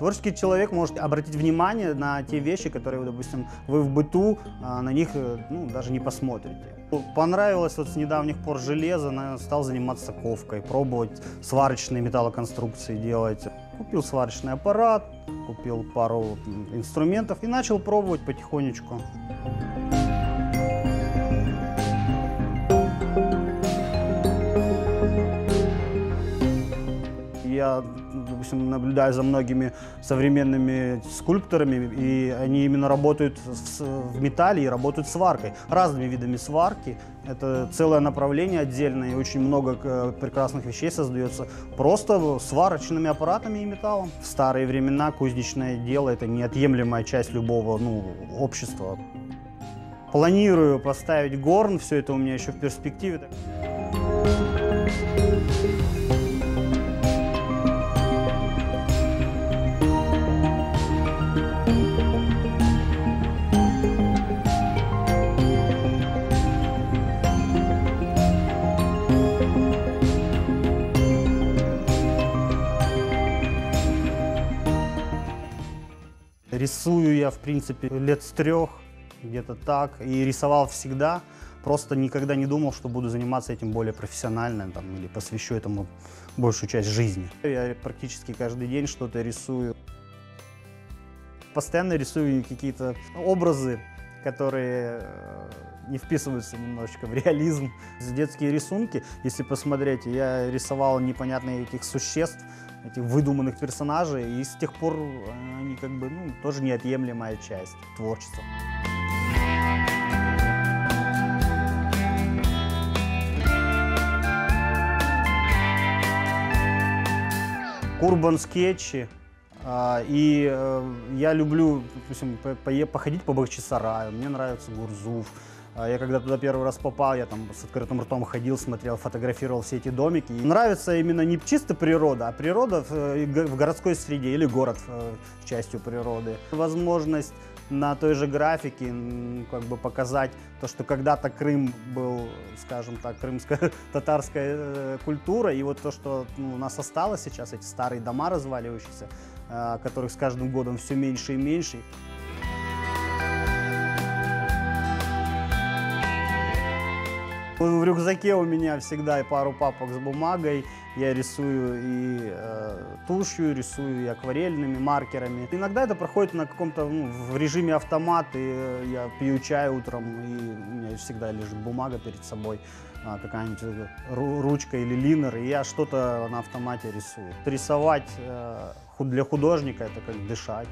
Творческий человек может обратить внимание на те вещи, которые, допустим, вы в быту а, на них э, ну, даже не посмотрите. Понравилось вот с недавних пор железо, стал заниматься ковкой, пробовать сварочные металлоконструкции делать. Купил сварочный аппарат, купил пару инструментов и начал пробовать потихонечку. Я, допустим, наблюдаю за многими современными скульпторами, и они именно работают в металле и работают сваркой, разными видами сварки. Это целое направление отдельное, и очень много э, прекрасных вещей создается просто сварочными аппаратами и металлом. В старые времена кузнечное дело – это неотъемлемая часть любого ну, общества. Планирую поставить горн, все это у меня еще в перспективе. Рисую я, в принципе, лет с трех, где-то так, и рисовал всегда. Просто никогда не думал, что буду заниматься этим более профессионально там, или посвящу этому большую часть жизни. Я практически каждый день что-то рисую. Постоянно рисую какие-то образы, которые э, не вписываются немножечко в реализм. Детские рисунки, если посмотреть, я рисовал непонятные этих существ, этих выдуманных персонажей, и с тех пор э, они как бы, ну, тоже неотъемлемая часть творчества. Курбан скетчи. а, И э, я люблю, допустим, походить по Бахчисараю. Мне нравится Гурзуф. А Я когда туда первый раз попал, я там с открытым ртом ходил, смотрел, фотографировал все эти домики. И нравится именно не чисто природа, а природа в, э, в городской среде или город э, частью природы. Возможность на той же графике как бы показать то, что когда-то Крым был, скажем так, крымско-татарская э, культура, и вот то, что ну, у нас осталось сейчас, эти старые дома разваливающиеся, которых с каждым годом все меньше и меньше. В рюкзаке у меня всегда и пару папок с бумагой. Я рисую и э, тушью, рисую и акварельными маркерами. Иногда это проходит на каком-то ну, в режиме автомат, и э, я пью чай утром, и у меня всегда лежит бумага перед собой, а, какая-нибудь э, ру- ручка или линер, и я что-то на автомате рисую. Рисовать э, для художника это как дышать.